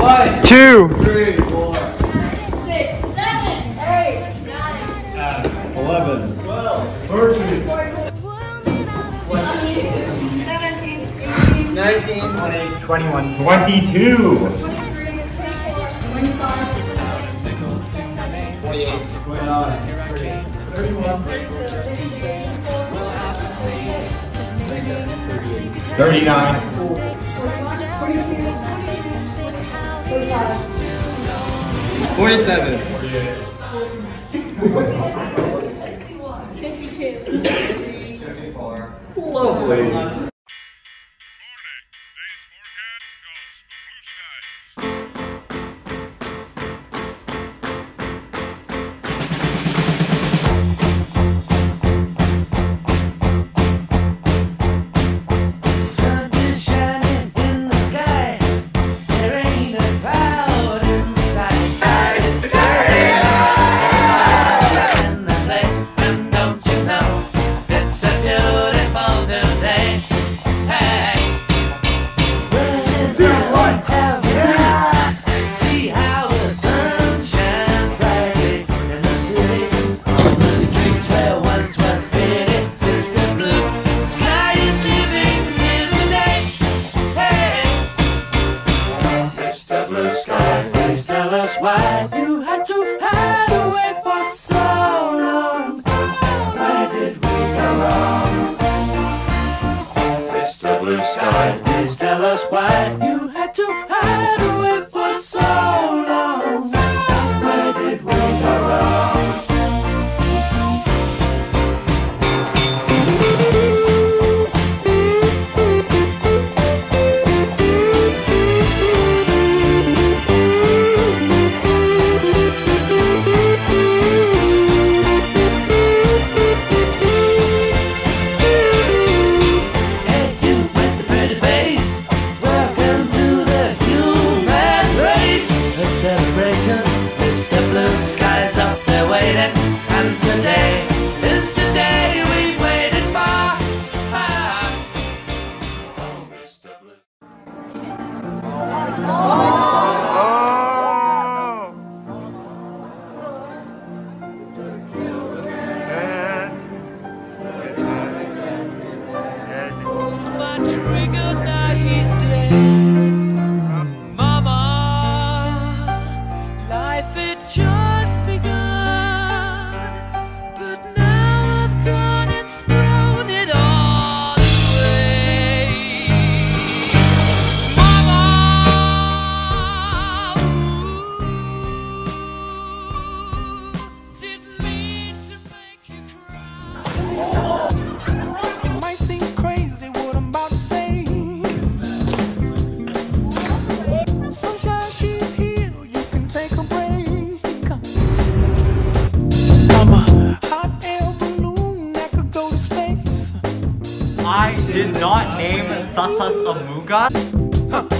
One, two, three, four, six, seven, eight, nine, nine eleven, twelve, thirteen, fourteen, seventeen, eighteen, nineteen, twenty, twenty-one, twenty-two, twenty-three, twenty-five, twenty-eight, twenty-nine, thirty, thirty-one, thirty-nine, forty, forty-two. 45. 47. 51. 52. 53. 54. Lovely. that's why you had to hide away for so long. Where did we go wrong? Mr. Blue Sky, please tell us why plus a Muga. Huh.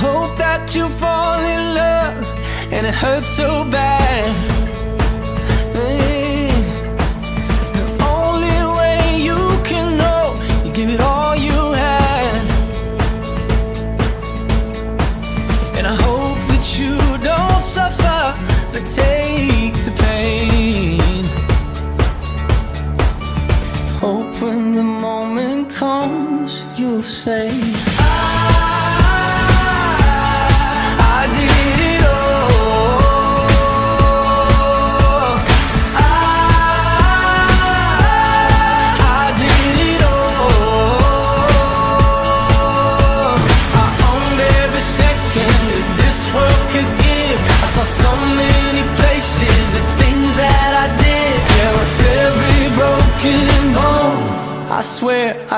Hope that you fall in love and it hurts so bad. The only way you can know, you give it all you had. And I hope that you don't suffer, but take the pain. Hope when the moment comes, you'll say,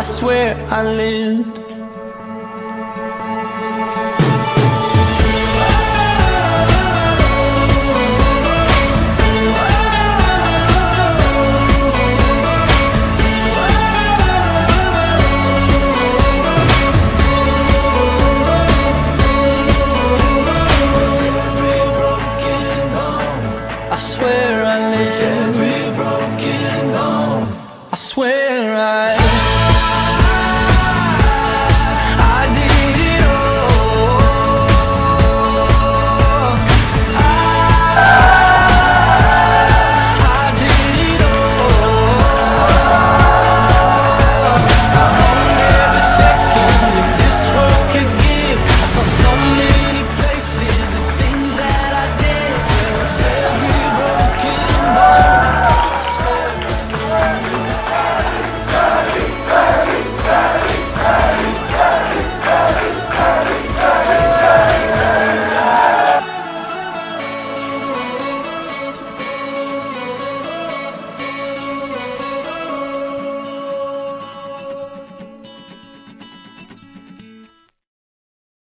I swear I lived.